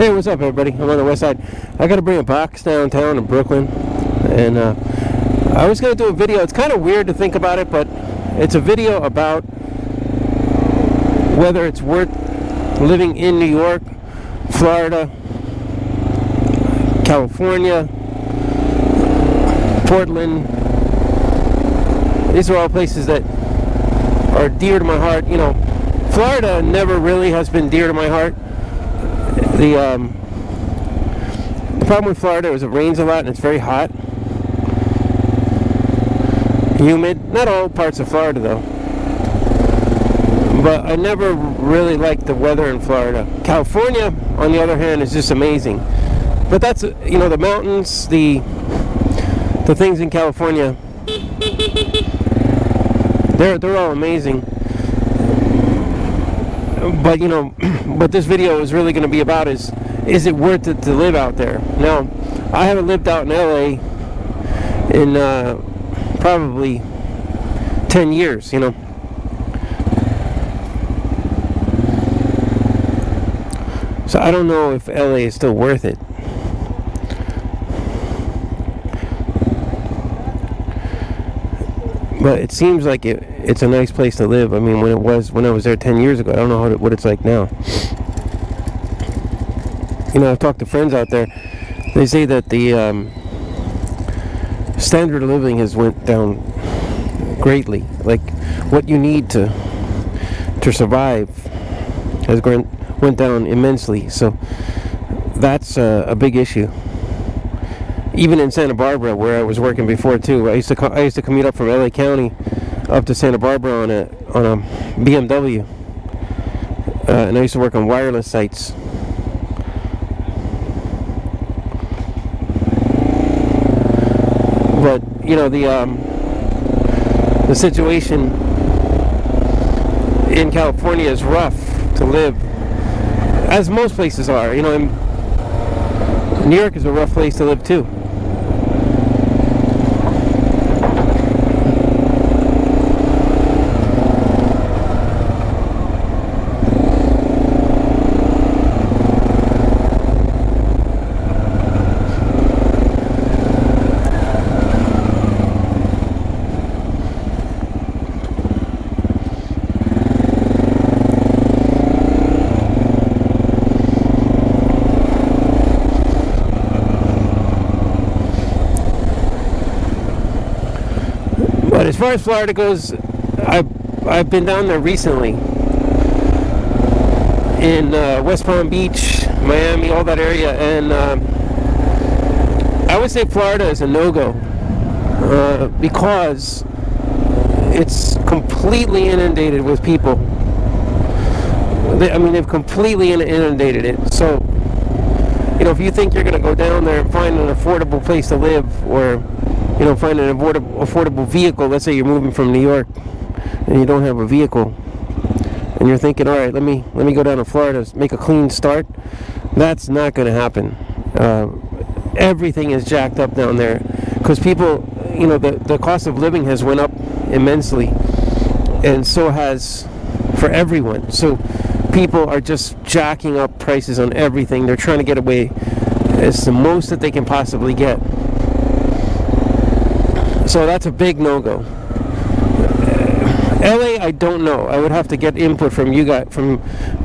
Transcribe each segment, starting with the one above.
Hey, what's up, everybody? I'm on the west side. I got to bring a box downtown in Brooklyn, and uh, I was going to do a video. It's kind of weird to think about it, but it's a video about whether it's worth living in New York, Florida, California, Portland. These are all places that are dear to my heart. You know, Florida never really has been dear to my heart. The, um, problem with Florida is it rains a lot and it's very hot. Humid. Not all parts of Florida though. But I never really liked the weather in Florida. California, on the other hand, is just amazing. But that's, you know, the mountains, the, the things in California, they're, they're all amazing but you know, what this video is really going to be about is, is it worth it to live out there? Now, I haven't lived out in LA in uh, probably 10 years, you know. So I don't know if LA is still worth it. But it seems like it, it's a nice place to live. I mean, when it was when I was there 10 years ago, I don't know it, what it's like now. You know, I've talked to friends out there. They say that the um, standard of living has went down greatly. Like what you need to to survive has gone went down immensely. So that's a big issue even in Santa Barbara where I was working before too. I used to I used to commute up from LA County up to Santa Barbara on a on a BMW, uh, and I used to work on wireless sites. But you know the um, the situation in California is rough to live, as most places are. You know, New York is a rough place to live too. As Florida goes, I've, I've been down there recently. In uh, West Palm Beach, Miami, all that area. And um, I would say Florida is a no-go. Uh, because it's completely inundated with people. They, I mean, they've completely inundated it. So, you know, if you think you're going to go down there and find an affordable place to live or you know, find an affordable, vehicle. Let's say you're moving from New York and you don't have a vehicle, and you're thinking, all right, let me let me go down to Florida, make a clean start. That's not going to happen. Uh, everything is jacked up down there because people, you know, the the cost of living has went up immensely, and so has for everyone. So people are just jacking up prices on everything. They're trying to get away as the most that they can possibly get. So that's a big no-go. Uh, LA, I don't know. I would have to get input from you guys, from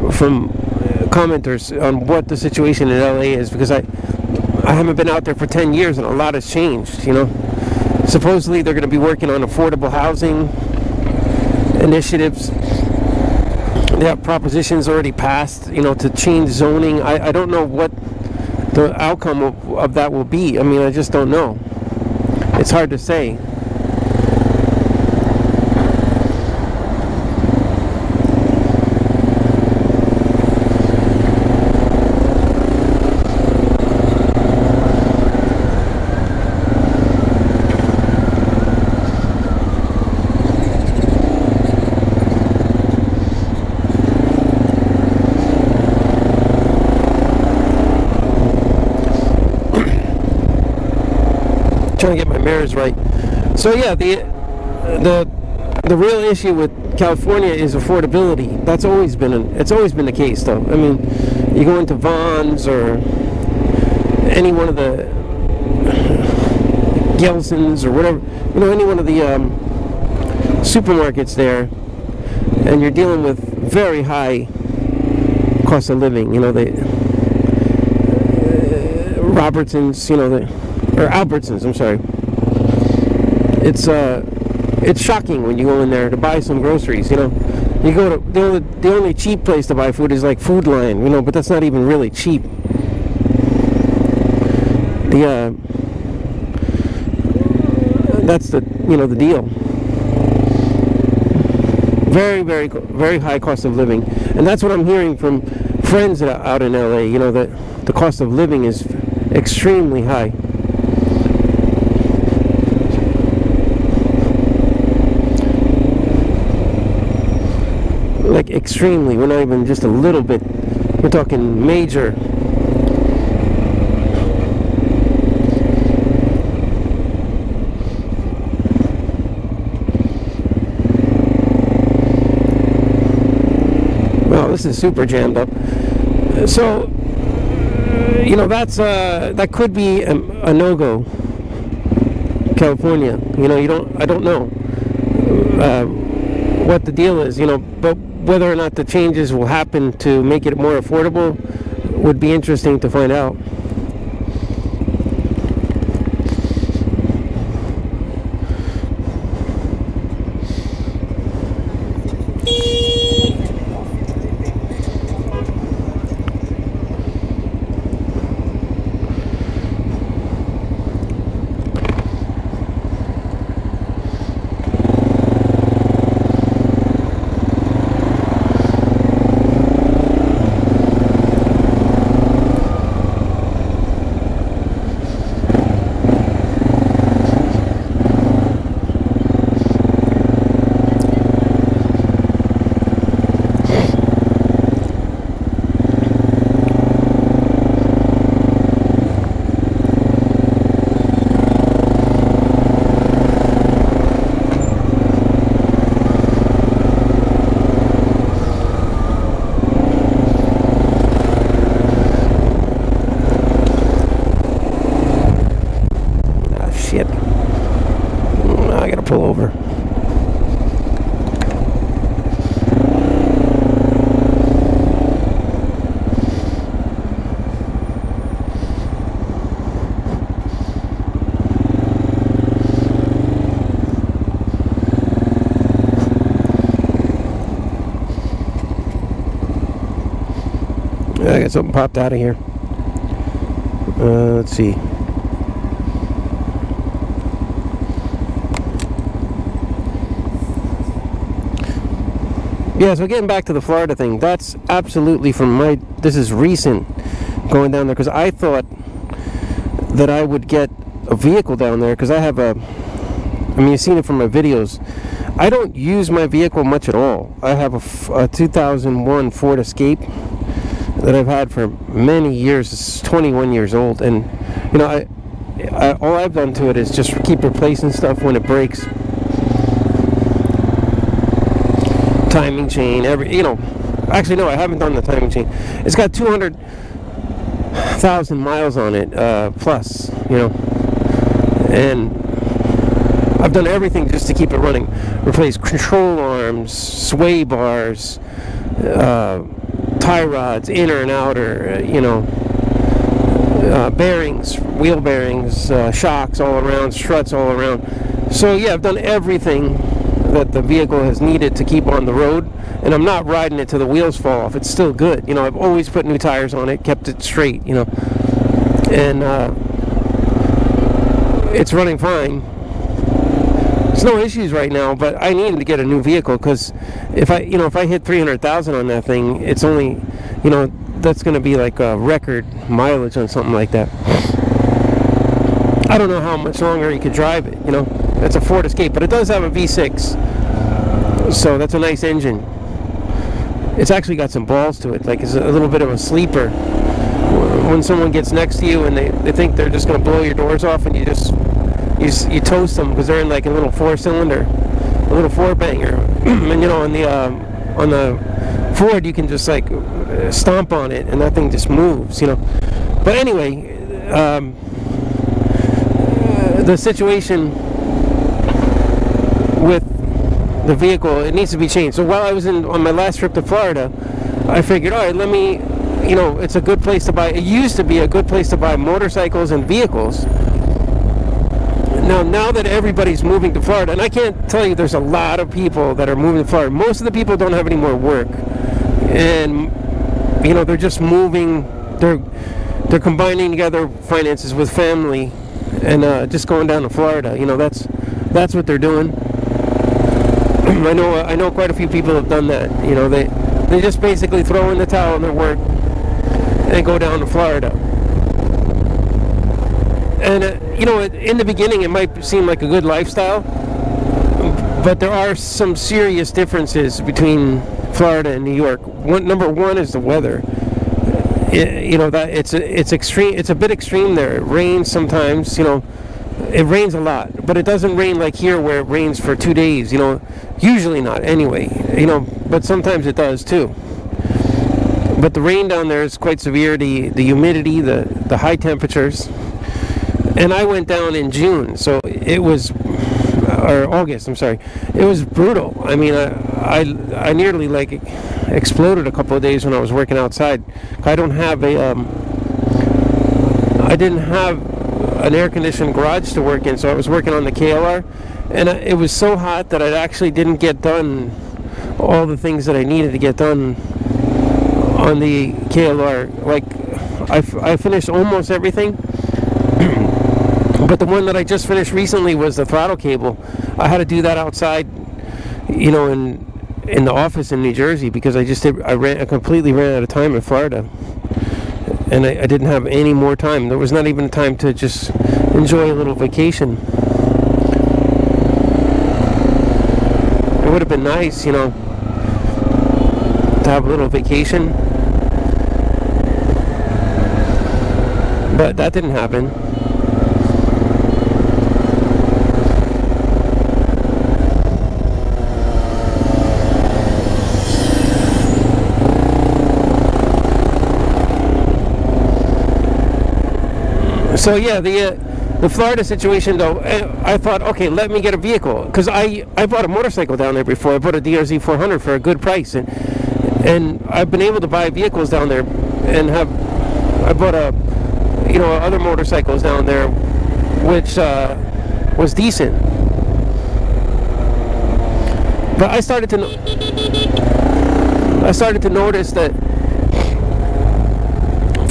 from uh, commenters on what the situation in LA is because I I haven't been out there for 10 years and a lot has changed. You know, supposedly they're going to be working on affordable housing initiatives. They have propositions already passed. You know, to change zoning. I I don't know what the outcome of, of that will be. I mean, I just don't know. It's hard to say. trying to get my mirrors right. So yeah, the the the real issue with California is affordability. That's always been an, it's always been the case though. I mean, you go into Vons or any one of the Gelson's or whatever, you know, any one of the um, supermarkets there, and you're dealing with very high cost of living. You know, the uh, Robertsons, you know, the or Albertsons. I'm sorry. It's uh, it's shocking when you go in there to buy some groceries. You know, you go to the only the only cheap place to buy food is like Food Lion. You know, but that's not even really cheap. The uh, that's the you know the deal. Very very very high cost of living, and that's what I'm hearing from friends out in LA. You know that the cost of living is extremely high. Extremely. We're not even just a little bit. We're talking major. Well, this is super jammed up. So, you know, that's uh, that could be a, a no-go. California, you know, you don't. I don't know uh, what the deal is, you know, but whether or not the changes will happen to make it more affordable would be interesting to find out. I got something popped out of here. Uh, let's see. Yeah, so getting back to the Florida thing, that's absolutely from my. This is recent going down there because I thought that I would get a vehicle down there because I have a. I mean, you've seen it from my videos. I don't use my vehicle much at all. I have a, a 2001 Ford Escape that I've had for many years. It's 21 years old, and you know, I, I, all I've done to it is just keep replacing stuff when it breaks. Timing chain, every you know. Actually, no, I haven't done the timing chain. It's got 200,000 miles on it, uh, plus, you know, and I've done everything just to keep it running. Replace control arms, sway bars. Uh, tie rods, inner and outer, uh, you know, uh, bearings, wheel bearings, uh, shocks all around, struts all around. So yeah, I've done everything that the vehicle has needed to keep on the road, and I'm not riding it till the wheels fall off. It's still good. You know, I've always put new tires on it, kept it straight. You know, and uh, it's running fine there's no issues right now, but I need to get a new vehicle because if I, you know, if I hit 300,000 on that thing, it's only, you know, that's going to be like a record mileage on something like that. I don't know how much longer you could drive it, you know. It's a Ford Escape, but it does have a V6. So that's a nice engine. It's actually got some balls to it, like it's a little bit of a sleeper. When someone gets next to you and they, they think they're just going to blow your doors off and you just you, you toast them because they're in like a little four cylinder a little four banger, and you know on the um, on the Ford you can just like stomp on it and that thing just moves, you know. But anyway, um, the situation with the vehicle it needs to be changed. So while I was in on my last trip to Florida, I figured, all right, let me, you know, it's a good place to buy. It used to be a good place to buy motorcycles and vehicles. Now, now that everybody's moving to Florida, and I can't tell you, there's a lot of people that are moving to Florida. Most of the people don't have any more work, and you know, they're just moving. They're they're combining together finances with family, and uh, just going down to Florida. You know, that's that's what they're doing. I know I know quite a few people have done that. You know, they they just basically throw in the towel on their work and go down to Florida. And uh, you know, in the beginning, it might seem like a good lifestyle, but there are some serious differences between Florida and New York. One, number one is the weather. It, you know that it's it's extreme. It's a bit extreme there. It rains sometimes. You know, it rains a lot, but it doesn't rain like here where it rains for two days. You know, usually not anyway. You know, but sometimes it does too. But the rain down there is quite severe. The the humidity, the the high temperatures. And I went down in June, so it was or August. I'm sorry. It was brutal. I mean, I I, I nearly like exploded a couple of days when I was working outside. I don't have a um, I didn't have an air conditioned garage to work in, so I was working on the KLR, and it was so hot that I actually didn't get done all the things that I needed to get done on the KLR. Like I, I finished almost everything. But the one that I just finished recently was the throttle cable. I had to do that outside, you know, in in the office in New Jersey because I just did, I ran I completely ran out of time in Florida, and I, I didn't have any more time. There was not even time to just enjoy a little vacation. It would have been nice, you know, to have a little vacation. But that didn't happen. So yeah, the uh, the Florida situation though, eh, I thought, okay, let me get a vehicle because I I bought a motorcycle down there before. I bought a DRZ 400 for a good price, and and I've been able to buy vehicles down there, and have I bought a you know other motorcycles down there, which uh, was decent. But I started to I started to notice that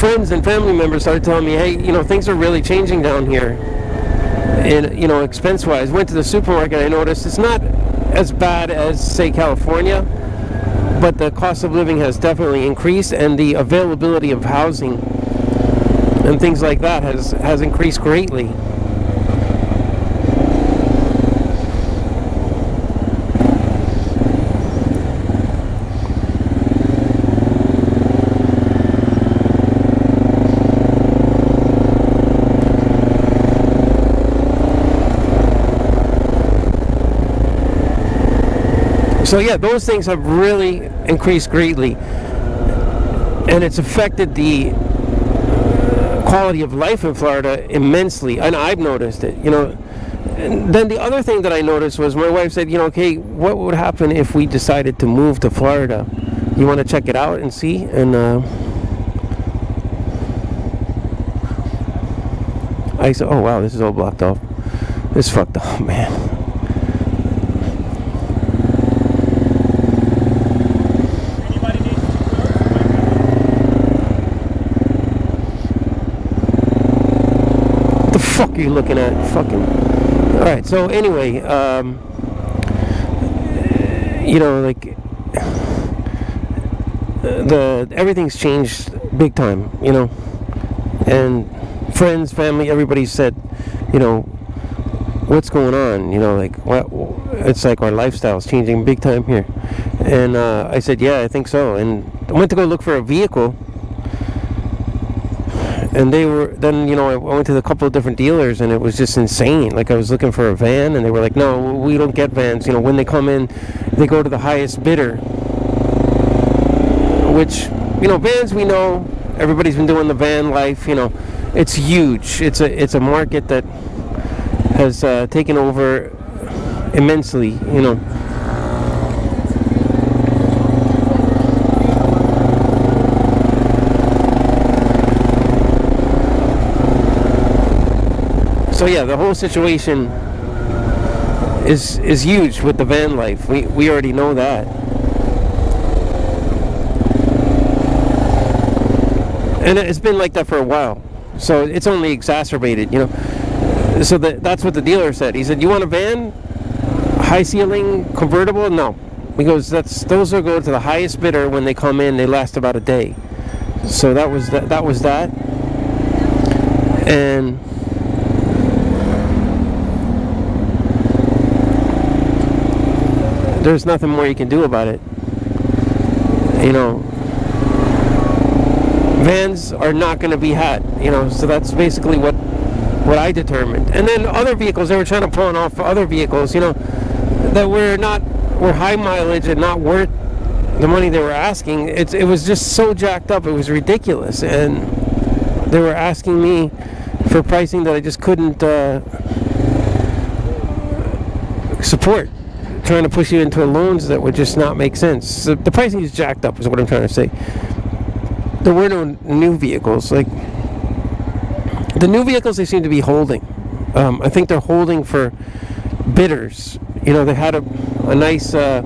friends and family members started telling me, hey, you know, things are really changing down here. And, you know, expense wise. Went to the supermarket, I noticed it's not as bad as, say, California, but the cost of living has definitely increased and the availability of housing and things like that has, has increased greatly. So yeah, those things have really increased greatly, and it's affected the quality of life in Florida immensely, and I've noticed it. You know, and then the other thing that I noticed was my wife said, you know, okay, what would happen if we decided to move to Florida? You want to check it out and see? And uh, I said, oh wow, this is all blocked off. This fucked up, man. Fuck are you looking at? Fucking. All right. So anyway, um, you know, like the everything's changed big time. You know, and friends, family, everybody said, you know, what's going on? You know, like what? It's like our lifestyle is changing big time here. And uh, I said, yeah, I think so. And I went to go look for a vehicle and they were then you know I went to a couple of different dealers and it was just insane. Like I was looking for a van and they were like, no, we don't get vans. You know, when they come in, they go to the highest bidder. Which you know, vans we know everybody's been doing the van life. You know, it's huge. It's a it's a market that has uh, taken over immensely. You know. So yeah, the whole situation is is huge with the van life. We we already know that. And it's been like that for a while. So it's only exacerbated, you know. So that that's what the dealer said. He said, "You want a van? High ceiling convertible? No." Because that's those will go to the highest bidder when they come in. They last about a day. So that was that. That was that. And there's nothing more you can do about it. You know, vans are not going to be had. You know, so that's basically what what I determined. And then other vehicles, they were trying to pawn off other vehicles. You know, that were not were high mileage and not worth the money they were asking. It's it was just so jacked up. It was ridiculous, and they were asking me for pricing that I just couldn't uh, support trying to push you into loans that would just not make sense. So the pricing is jacked up, is what I'm trying to say. There were no new vehicles. Like the new vehicles, they seem to be holding. Um, I think they're holding for bidders. You know, they had a, a nice uh,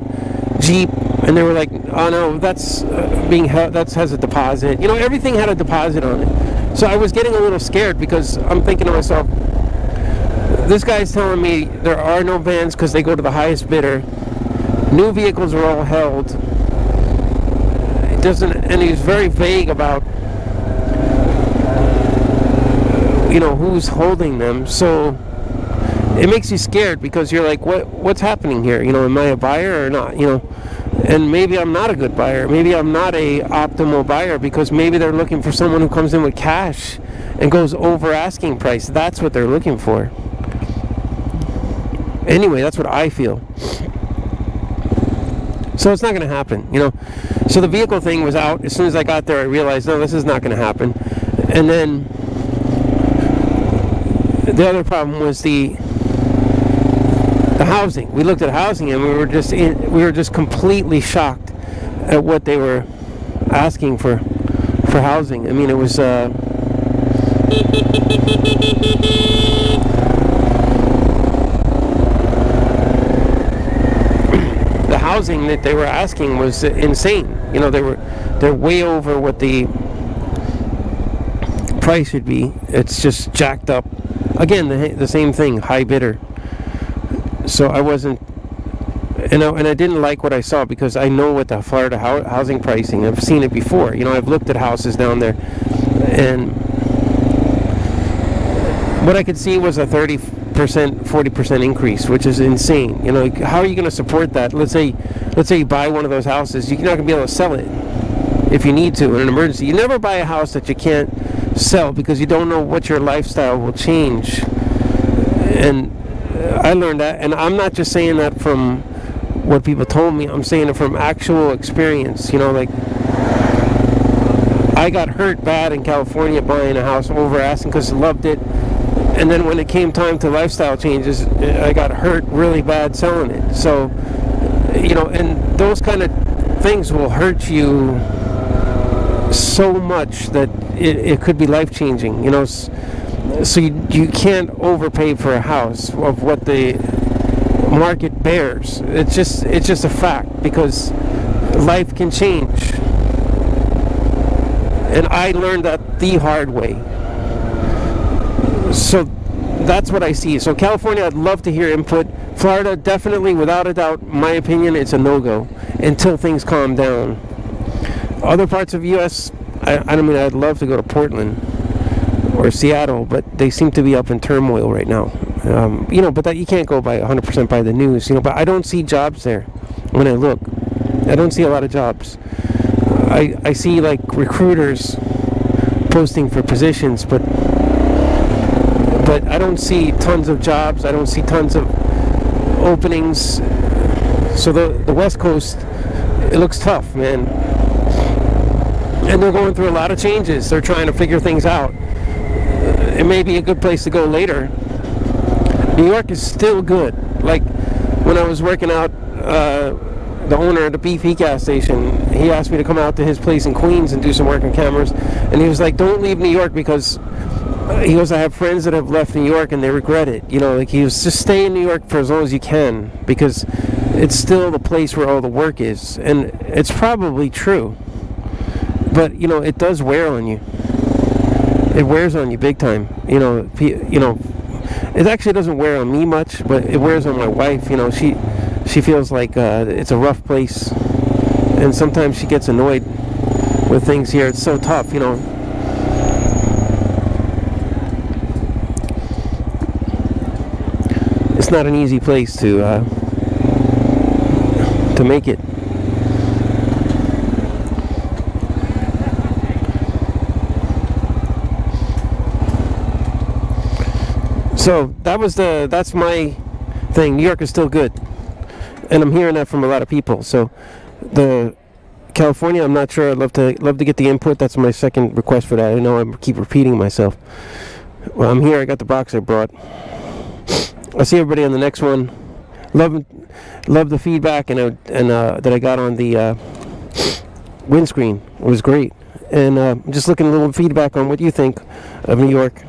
Jeep, and they were like, "Oh no, that's uh, being held. That has a deposit." You know, everything had a deposit on it. So I was getting a little scared because I'm thinking to myself, this guy's telling me there are no vans because they go to the highest bidder. New vehicles are all held. It doesn't, and he's very vague about, you know, who's holding them. So it makes you scared because you're like, what, what's happening here? You know, am I a buyer or not? You know, and maybe I'm not a good buyer. Maybe I'm not a optimal buyer because maybe they're looking for someone who comes in with cash and goes over asking price. That's what they're looking for. Anyway, that's what I feel. So it's not going to happen, you know. So the vehicle thing was out. As soon as I got there, I realized, no, this is not going to happen. And then the other problem was the the housing. We looked at housing, and we were just in, we were just completely shocked at what they were asking for for housing. I mean, it was. Uh, housing that they were asking was insane. You know, they were they're way over what the price would be. It's just jacked up. Again, the the same thing, high bidder. So I wasn't and I, and I didn't like what I saw because I know what the Florida housing pricing. I've seen it before. You know, I've looked at houses down there, and what I could see was a 30 percent, 40 percent increase, which is insane. You know, how are you going to support that? Let's say, let's say you buy one of those houses, you're not going to be able to sell it if you need to in an emergency. You never buy a house that you can't sell because you don't know what your lifestyle will change. And I learned that, and I'm not just saying that from what people told me. I'm saying it from actual experience. You know, like I got hurt bad in California buying a house over asking because I loved it and then when it came time to lifestyle changes, I got hurt really bad selling it. So, you know, and those kind of things will hurt you so much that it, it could be life changing. You know, so you, you can't overpay for a house of what the market bears. It's just it's just a fact because life can change. And I learned that the hard way so that's what I see. So California, I'd love to hear input. Florida, definitely, without a doubt, my opinion, it's a no-go until things calm down. Other parts of U.S., I, I mean, I'd love to go to Portland or Seattle, but they seem to be up in turmoil right now. Um, you know, but that you can't go by 100% by the news. You know, but I don't see jobs there when I look. I don't see a lot of jobs. I I see like recruiters posting for positions, but but I don't see tons of jobs. I don't see tons of openings. So the the West Coast, it looks tough, man. And they're going through a lot of changes. They're trying to figure things out. It may be a good place to go later. New York is still good. Like when I was working out. Uh, the owner of the BP gas station, he asked me to come out to his place in Queens and do some work on cameras. And he was like, don't leave New York because he goes, I have friends that have left New York and they regret it. You know, like he was just stay in New York for as long as you can because it's still the place where all the work is. And it's probably true. But, you know, it does wear on you. It wears on you big time. You know, you know, it actually doesn't wear on me much, but it wears on my wife. You know, she she feels like uh, it's a rough place, and sometimes she gets annoyed with things here. It's so tough, you know. It's not an easy place to uh, to make it. So that was the that's my thing. New York is still good and I'm hearing that from a lot of people. So the California, I'm not sure. I'd love to love to get the input. That's my second request for that. I know I keep repeating myself. Well, I'm here. I got the box I brought. I'll see everybody on the next one. Love, love the feedback and uh, and uh, that I got on the uh, windscreen. It was great. And uh, just looking a little feedback on what you think of New York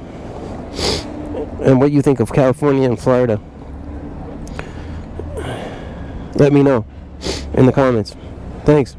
and what you think of California and Florida let me know in the comments. Thanks.